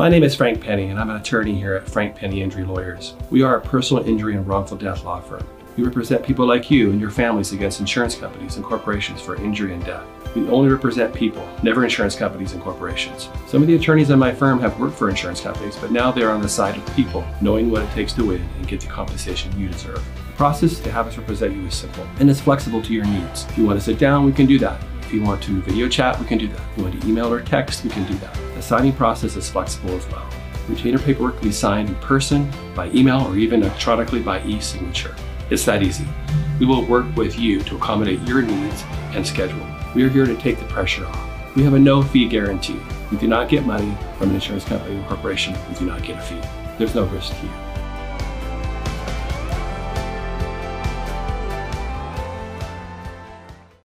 My name is Frank Penney, and I'm an attorney here at Frank Penney Injury Lawyers. We are a personal injury and wrongful death law firm. We represent people like you and your families against insurance companies and corporations for injury and death. We only represent people, never insurance companies and corporations. Some of the attorneys in my firm have worked for insurance companies, but now they're on the side of people, knowing what it takes to win and get the compensation you deserve. The process to have us represent you is simple and it's flexible to your needs. If you want to sit down, we can do that. If you want to video chat, we can do that. If you want to email or text, we can do that. The signing process is flexible as well. Retainer paperwork can be signed in person, by email, or even electronically by e-signature. It's that easy. We will work with you to accommodate your needs and schedule. We are here to take the pressure off. We have a no fee guarantee. We do not get money from an insurance company or corporation. We do not get a fee. There's no risk to you.